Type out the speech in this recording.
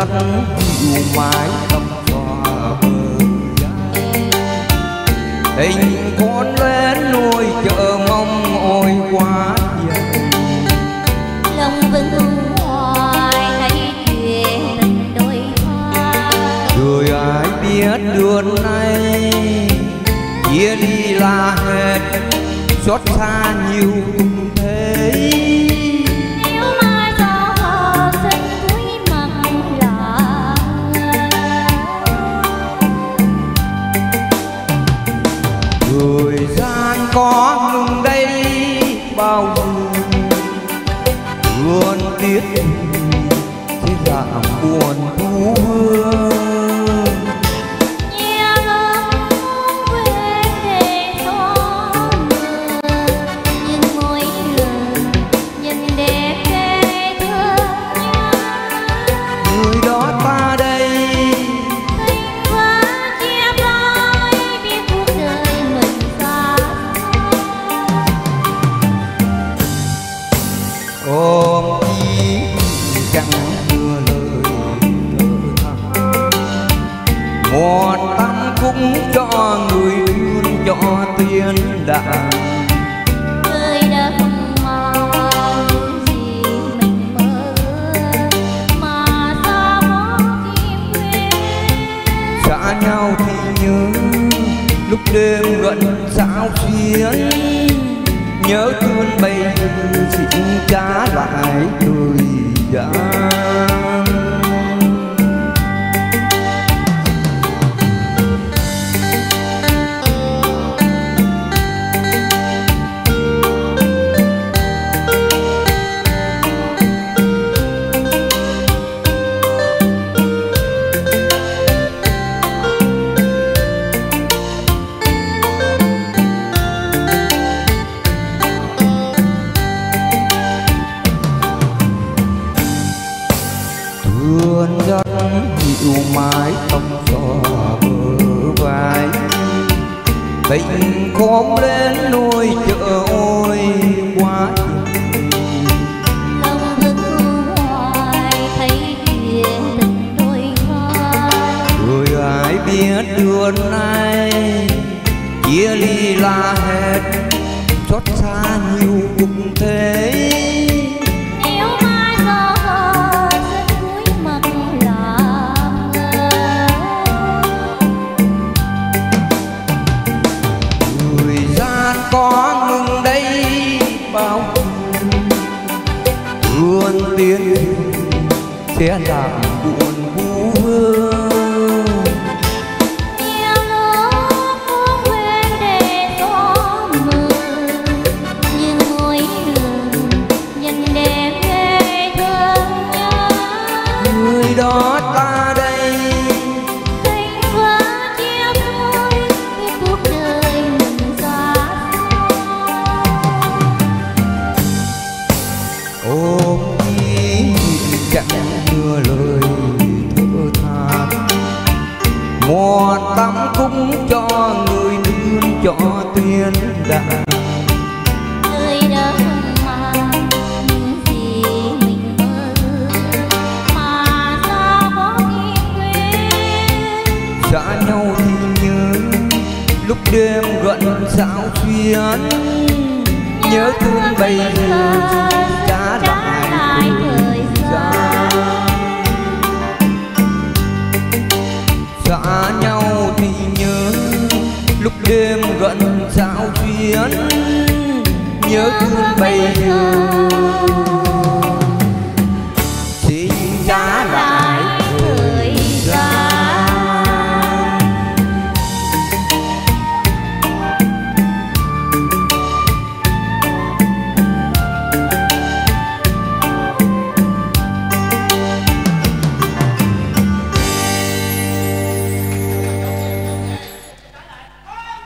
dắt dịu mái tóc xòa bờ tình con lên nuôi chợ mong ôi quá dày lòng vẫn hoài thấy chuyện đôi hoa. Người ai biết đường này chia đi là hết xót xa nhiều cũng thế tiếc sẽ giảm buồn thu hương tiên đàng đã không mong gì mình mơ Mà sao có kim quên xa nhau thì nhớ lúc đêm gần sao xuyến nhớ thương giờ xin trả lại thời gian mái tóc cho bờ vai. Tình khóm lên nuôi chợ ôi có ngừng đây bao luôn tiến sẽ làm buồn vu hương nhiều gì mình mơ ước. Mà sao có kiên quyết xa nhau thì nhớ lúc đêm gần sao xuyến nhớ thương bây giờ đêm gần sao nhớ thương bây giờ